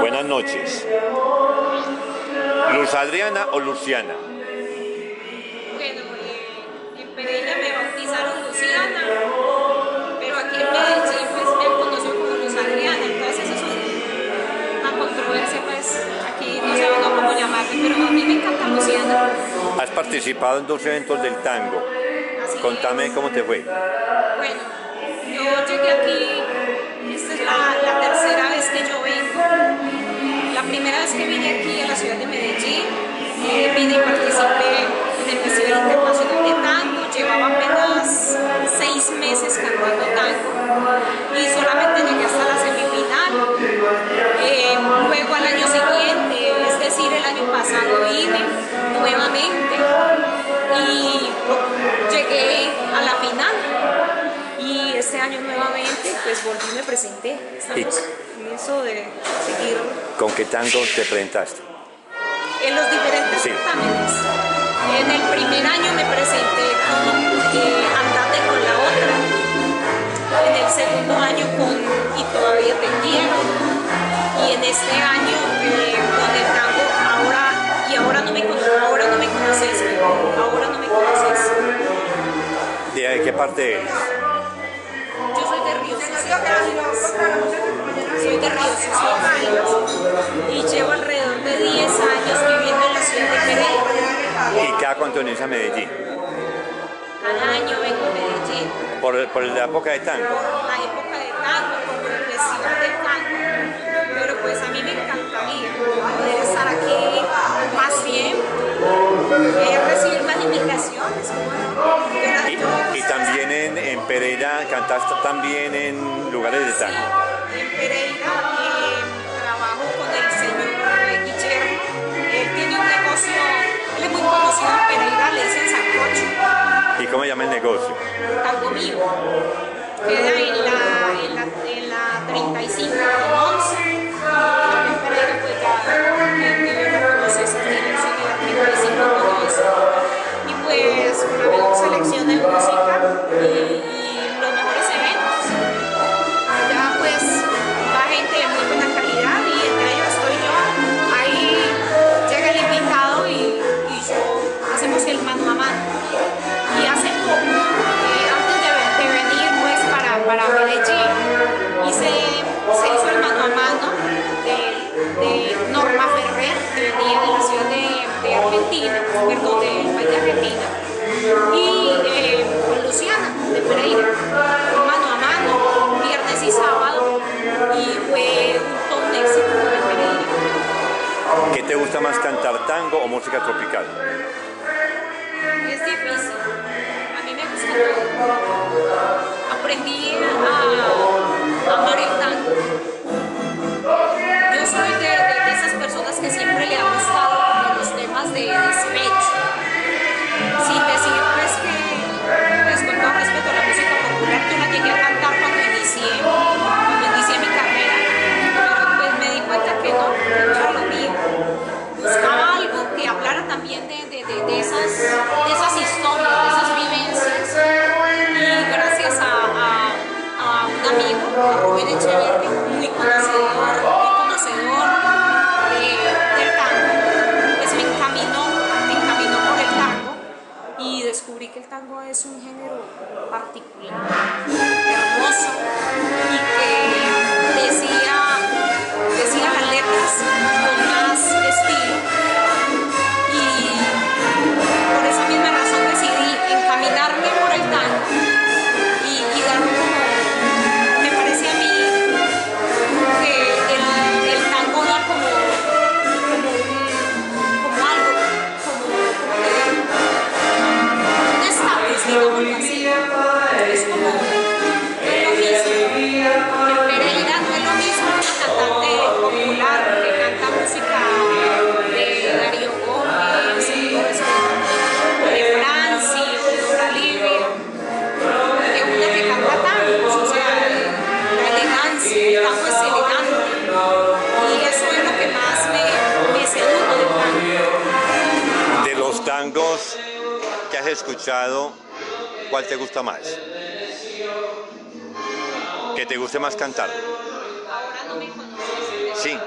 Buenas noches. ¿Luz Adriana o Luciana? Bueno, eh, en Pereira me bautizaron Luciana, pero aquí en Medellín pues me conocido como Luz Adriana, entonces eso es una controversia, pues aquí no sé cómo llamarme, pero a mí me encanta Luciana. Has participado en dos eventos del tango. Así Contame es. cómo te fue. Bueno, yo llegué aquí, esta es la, la tercera primera vez que vine aquí a la ciudad de Medellín, eh, vine y participé en el Festival Internacional de Tango, llevaba apenas seis meses cantando Este 13 nuevamente, pues volví y me presenté. ¿Con qué tango te presentaste? En los diferentes sí. En el primer año me presenté con eh, Andate con la otra. En el segundo año con Y todavía te quiero. Y en este año eh, con el tango Ahora y ahora no me ahora no me conoces. Ahora no me conoces. ¿De qué parte eres? Soy de Río Soy de Río Sucio, y llevo alrededor de 10 años viviendo en la ciudad de Pereira. ¿Y cada cuánto venís a Medellín? Cada año vengo a Medellín ¿Por, por la época de tango? por la época de tango, por el festival del tango. Pero pues a mí me encantaría poder estar aquí más tiempo, eh, recibir más invitaciones. y también en, en Pereira cantaste también en lugares de tango. En Pereira eh, trabajo con el señor Guillermo. Él tiene un negocio, él es muy conocido en Pereira, le dicen Sancocho, ¿Y cómo llama el negocio? tango mío. Queda en la, en la, en la 35 con 11. Aquí en Pereira pues ya te gusta más cantar, tango o música tropical? Es difícil. A mí me gusta todo. Aprendí a amar el tango. Escuchado, ¿cuál te gusta más? ¿Que te guste más cantar? Sí.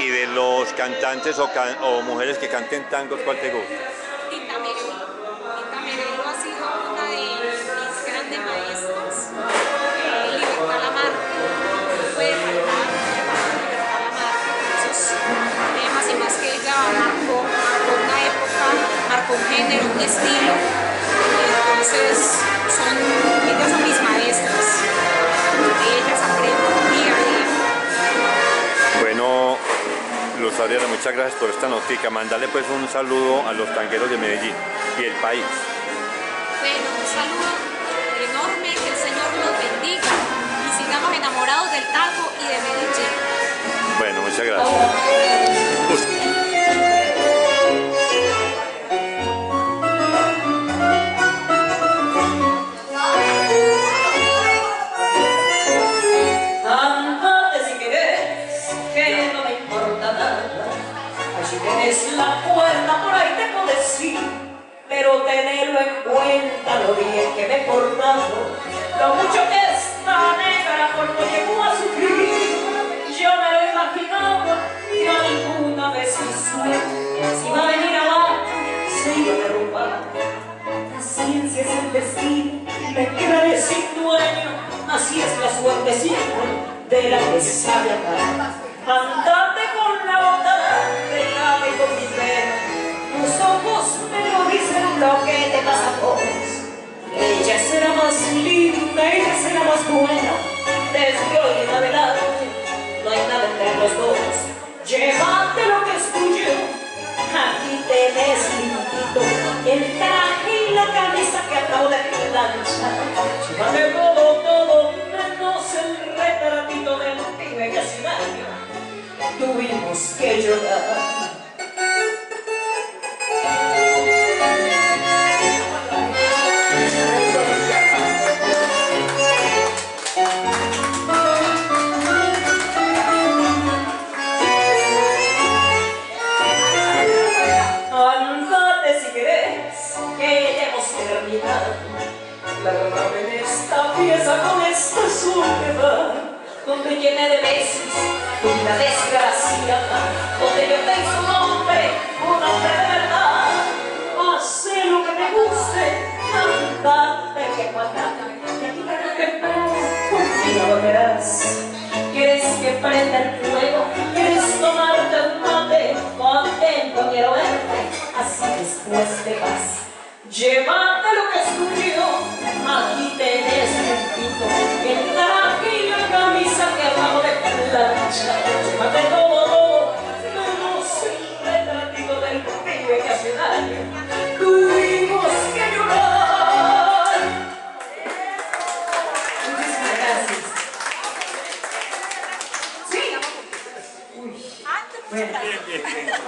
Y, y de los cantantes o, can- o mujeres que canten tangos, ¿cuál te gusta? Un género, un estilo. Entonces, son, ellas son mis maestras. Ellas aprendo día a día. Bueno, Luz Adriana, muchas gracias por esta notica. Mándale pues un saludo a los tangueros de Medellín y el país. Bueno, un saludo enorme, que el Señor los bendiga y sigamos enamorados del tango y de Medellín. Bueno, muchas gracias. De que sabe amar. Andate con la bondad, déjame con mi pena, tus ojos me lo dicen lo que te pasa a vos. Ella será más linda, ella será más buena, desde hoy en adelante no hay nada entre los dos. Llévate lo que es tuyo, aquí tenés limpito el traje y la camisa que acabo de planchar. Llévate todo, todo, el retratito del pibe que un año tuvimos que llorar. Llévate lo que es tuyo, aquí tenés el traje y la camisa que acabo de planchar. Llévate todo, todo, menos el retratito del pibe que hace daño. Tuvimos que llorar. Muchísimas gracias. Sí. Uy.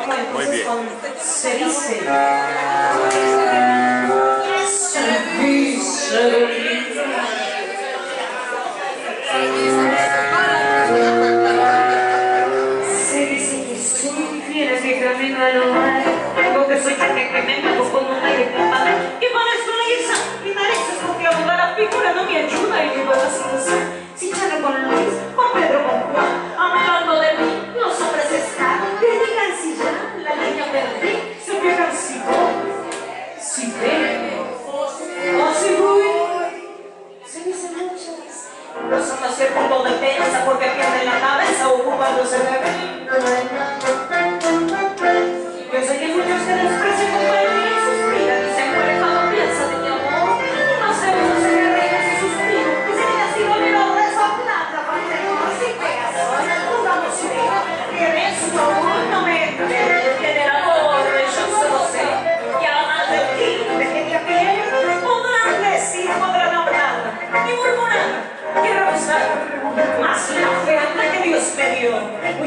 Bueno, Muy entonces Se dice. Digo que soy chaque que me muevo con un aire tapado.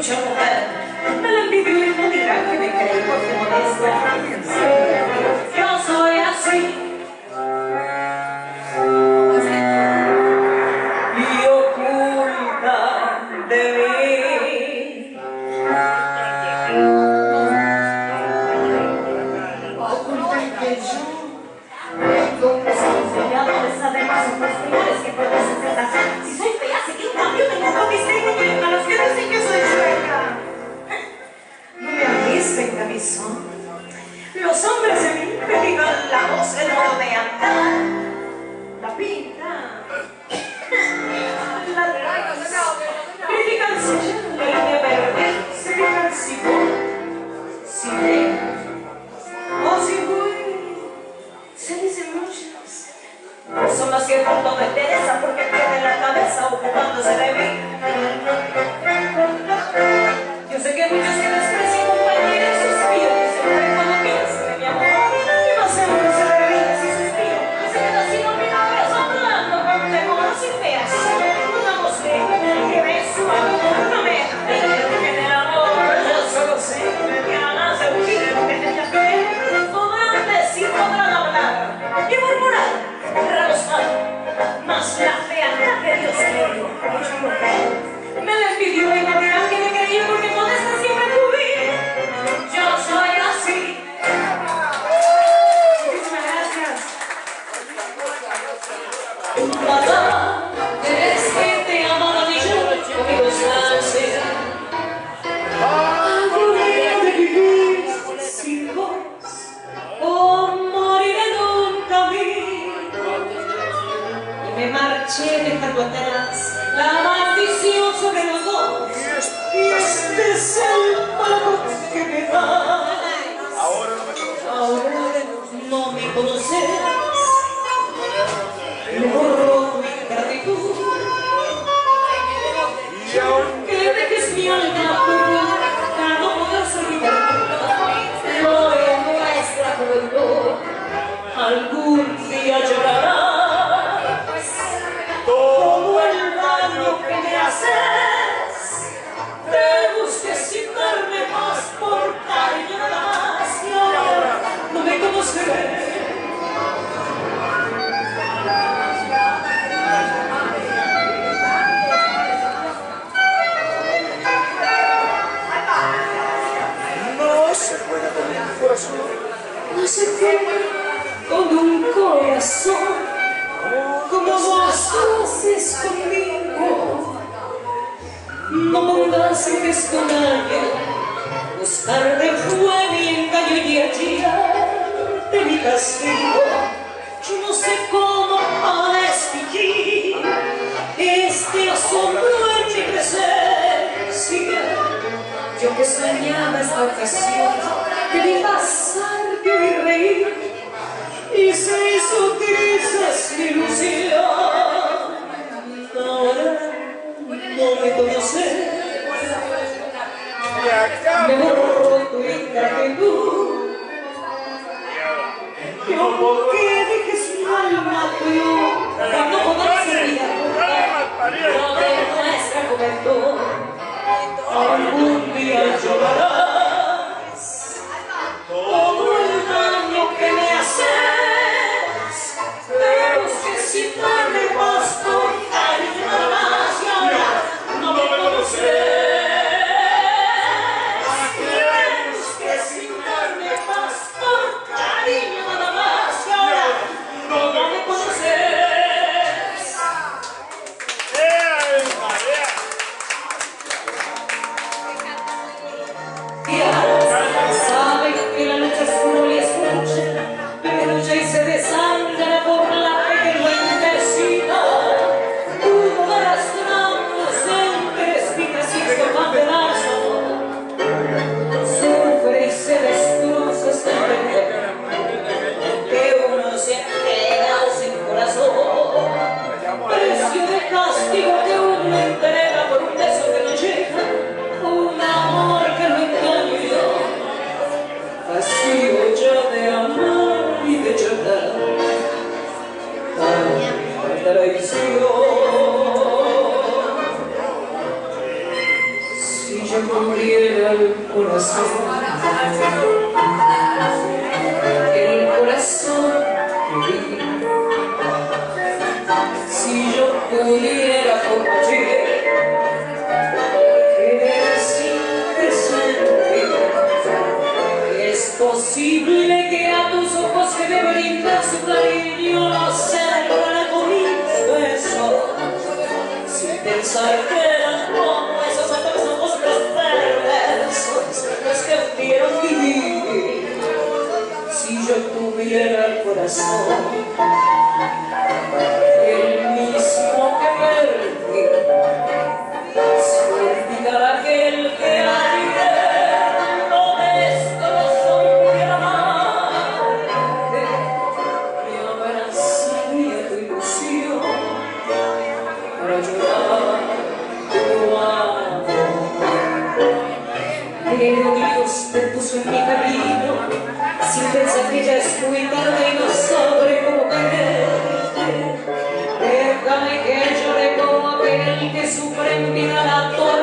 which mar de Jarbatanas, la maldición sobre los dos. Y este es el pago que me das. Ahora no me conoces. Le borro mi gratitud. aunque dejes mi alma pura, no podrás olvidar. Lo he nuestra juventud. Algún día llorarás. ocasión que vi pasar, que vi reír y se hizo trizas mi ilusión. Ahora no me conoces, me borró tu. Yo porque dejé su alma cuando mi amor, nuestra juventud, algún día llorará. Pero Dios te puso en mi camino Sin pensar que ya es muy tarde y no sabré cómo quererte Déjame que llore como aquel que sufre la torre.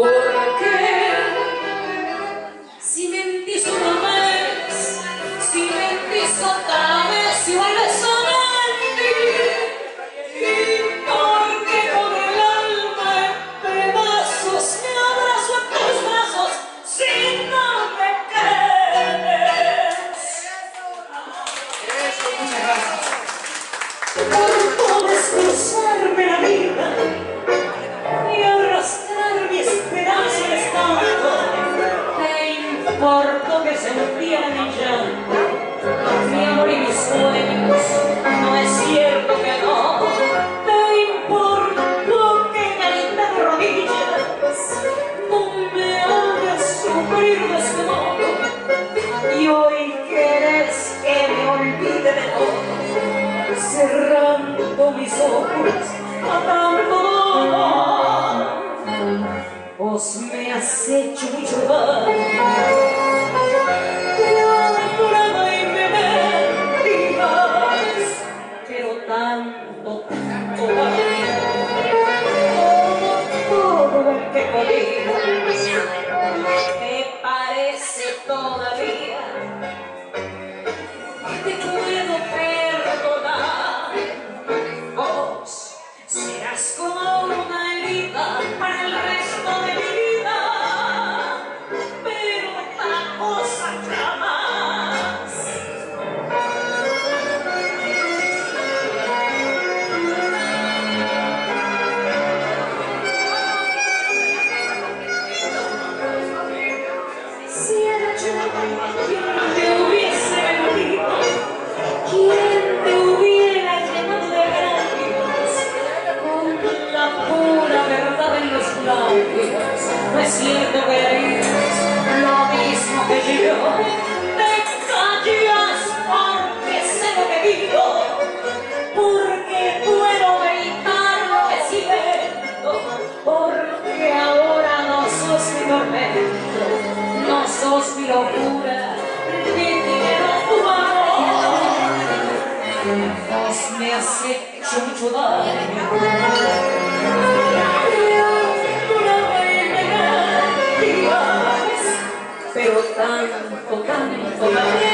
Oh. Mucho daño. Pero tanto, tanto daño